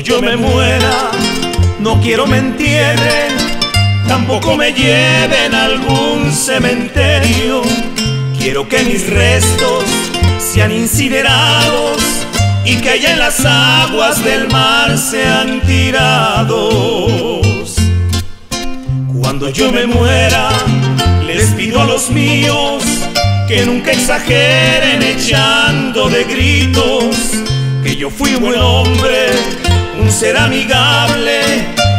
yo me muera, no quiero me entierren, tampoco me lleven a algún cementerio. Quiero que mis restos sean incinerados y que allá en las aguas del mar sean tirados. Cuando yo me muera, les pido a los míos que nunca exageren echando de gritos, que yo fui un buen hombre, ser amigable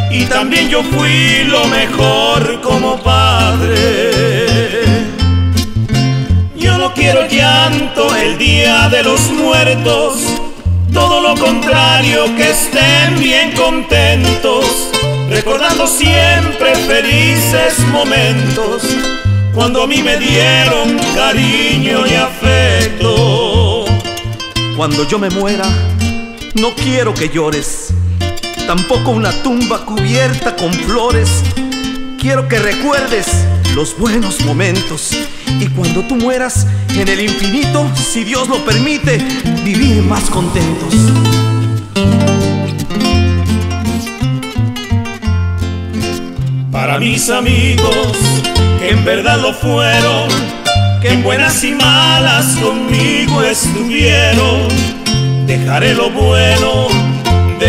y también yo fui lo mejor como padre. Yo no quiero llanto el día de los muertos, todo lo contrario, que estén bien contentos, recordando siempre felices momentos cuando a mí me dieron cariño y afecto. Cuando yo me muera, no quiero que llores, tampoco una tumba cubierta con flores. Quiero que recuerdes los buenos momentos y cuando tú mueras en el infinito, si Dios lo permite, vivir más contentos. Para mis amigos que en verdad lo fueron, que en buenas y malas conmigo estuvieron. Dejaré lo bueno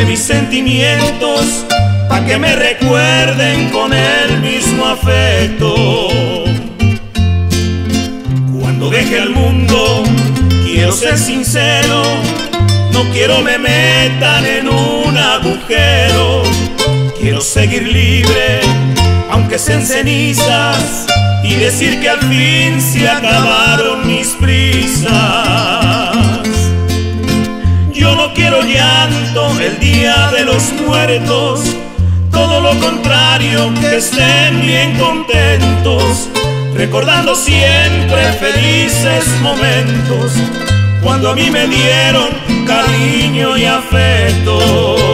mis sentimientos para que me recuerden con el mismo afecto. Cuando deje el mundo, quiero ser sincero, no quiero me metan en un agujero, quiero seguir libre aunque sean cenizas, y decir que al fin se acabaron mis prisas. Los muertos, todo lo contrario, que estén bien contentos, recordando siempre felices momentos, cuando a mí me dieron cariño y afecto.